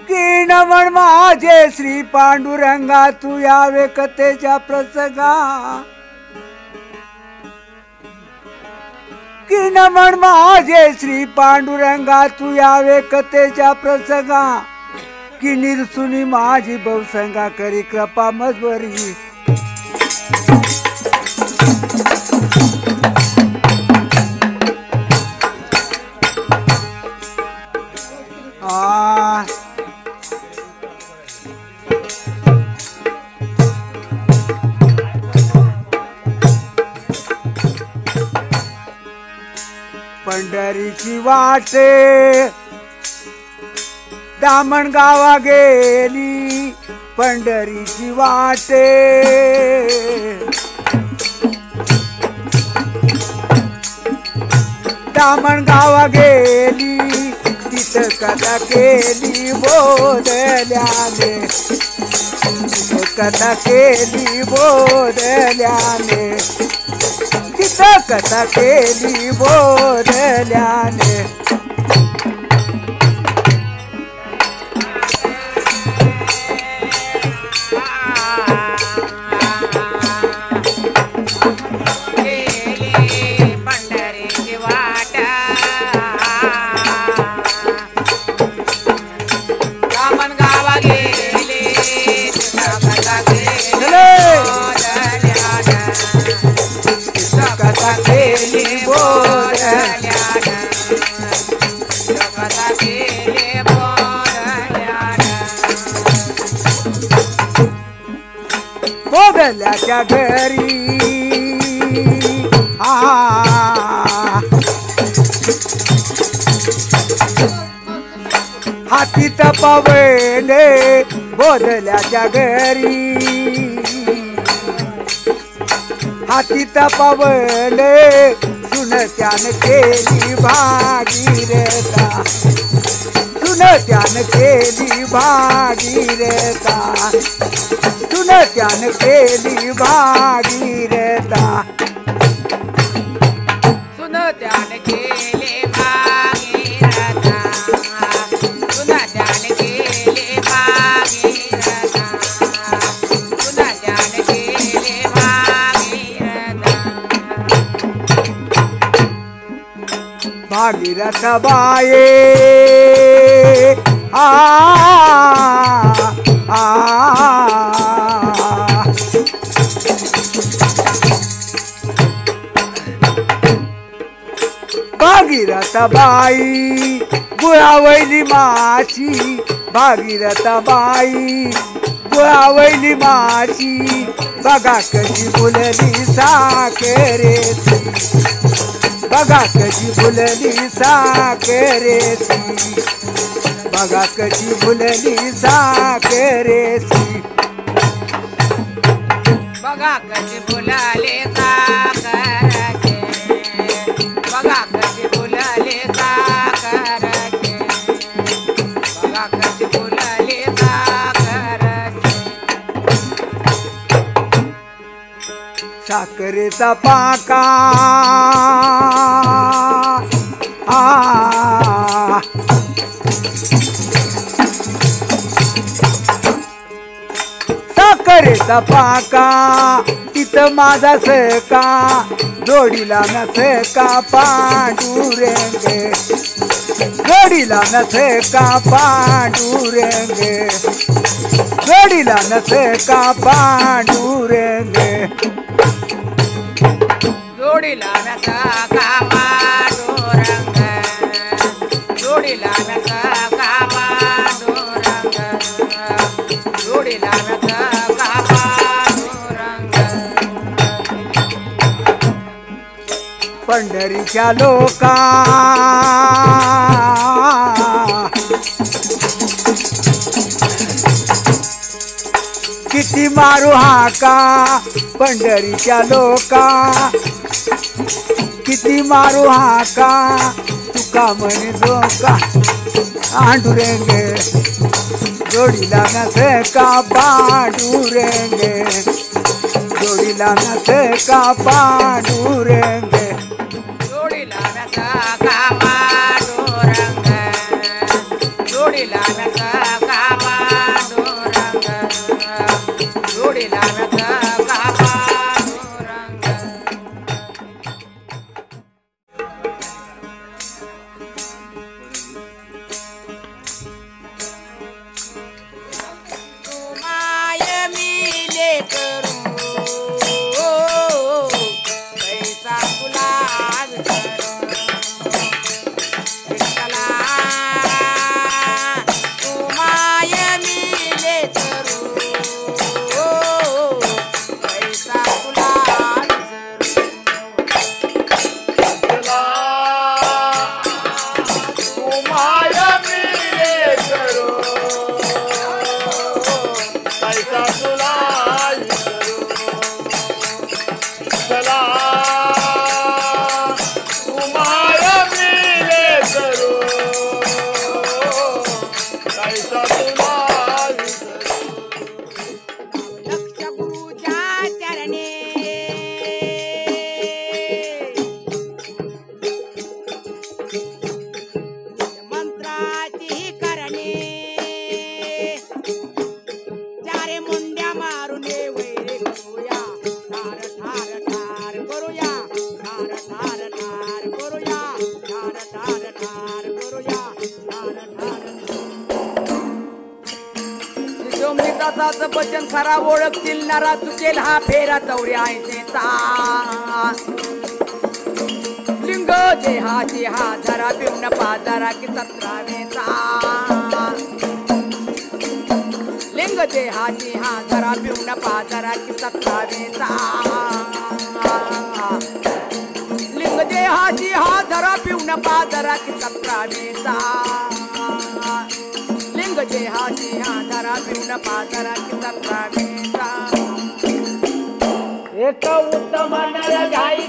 की नमन माझे श्री पांडुरंगा तू यावे कथेच्या प्रसंगा. की नमन माझे श्री पांडुरंगा तू यावे कथेच्या प्रसंगा. की निरसुनी माझी बहुसंगा करी कृपा मजबरी. आ वाटे दामण गावा गेली पंढरीची वाटे। दामण गावा गेली, तिथं कथा केली बोधल्याने। तिथं कथा केली बोधल्याने। तिथं कथा केली बोधल्याने। बोगल्याच्या घरी? हाती तपावले बोधल्याच्या घरी. हाती तपावले सुनत्यान केली भागीरता केली त्यान केली सुन त्यान केले भागीरथा सुन त्यान केले भागीरथा सुन त्यान केले भागीरथा भागीरथ बाये। आ आ भागीरथ बाई गुळावैली माशी भागीरथ बाई गुळावैली माशी बघा कशी बोलली साखरेची बघा कशी फुलली साखरेची बघा कशी फुलली साखरेची बघा कशी फुलाले साखराचे बघा कशी फुलाले साखराचे बघा कशी फुलाले साखराचे साखरेचा पाका आ साखरेचा पाका तिथं माझा सका, जोडीला नसका पांडुरंगे. जोडीला नसका पांडुरंगे. जोडीला नसका पांडुरंगे. जोडीला नका कामा डोरंग जोडीला नका पंढरीच्या लोका? किती मारू हाका पंढरीच्या लोका? किती मारू हाका तुका म्हणे जोका आंडुरेंगे, जोडीला नसे का पांडुरेंगे. जोडीला नसे का पांडुरेंगे. वचन खरा ओळखतील, नरा चुकेल हा फेरा लिंग देहाची हा धरा पिऊन पाजारा की सतरावेचा लिंग देहाची हा धरा पिऊन पाजारा की सतरावेचा लिंग देहाची हा धरा पिऊन पाजारा की सतरावेचा हा धरा एक उत्तम नर घाई